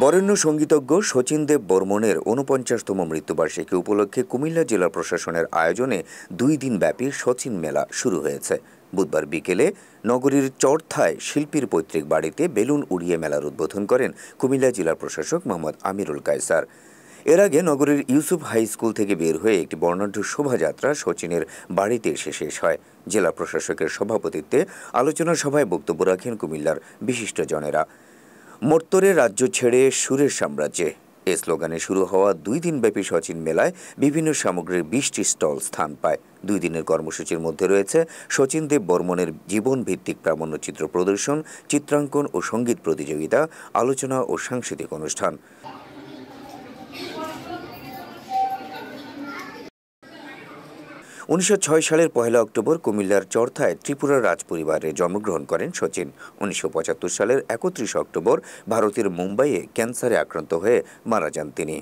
বরেণ্য সঙ্গীতজ্ঞ শচীন দেব বর্মনের ঊনপঞ্চাশতম মৃত্যুবার্ষিকী উপলক্ষে কুমিল্লা জেলা প্রশাসনের আয়োজনে দুই দিন ব্যাপী শচীন মেলা শুরু হয়েছে। বুধবার বিকেলে নগরীর চরথায় শিল্পীর পৈতৃক বাড়িতে বেলুন উড়িয়ে মেলার উদ্বোধন করেন কুমিল্লা জেলা প্রশাসক মোহাম্মদ আমিরুল কায়সার। এর আগে নগরের ইউসুফ হাই স্কুল থেকে বের হয়ে একটি বর্ণাঢ্য শোভাযাত্রা শচীনের বাড়িতে এসে শেষ হয়। জেলা প্রশাসকের সভাপতিত্বে আলোচনা সভায় বক্তব্য রাখেন কুমিল্লার বিশিষ্টজনেরা মর্তরে রাজ্য ছেড়ে সুরের সাম্রাজ্যে। এ স্লোগানে শুরু হওয়া দুই দিনব্যাপী সচিন মেলায় বিভিন্ন সামগ্রীর বিশটি স্টল স্থান পায়। দুই দিনের কর্মসূচির মধ্যে রয়েছে শচীন দেব বর্মনের জীবন ভিত্তিক প্রামাণ্যচিত্র প্রদর্শন, চিত্রাঙ্কন ও সংগীত প্রতিযোগিতা, আলোচনা ও সাংস্কৃতিক অনুষ্ঠান। উনিশশো ছয় সালের পহেলা অক্টোবর কুমিল্লার চর্থায় ত্রিপুরার রাজপরিবারে জন্মগ্রহণ করেন সচিন। উনিশশো পঁচাত্তর সালের একত্রিশ অক্টোবর ভারতের মুম্বাইয়ে ক্যান্সারে আক্রান্ত হয়ে মারা যান তিনি।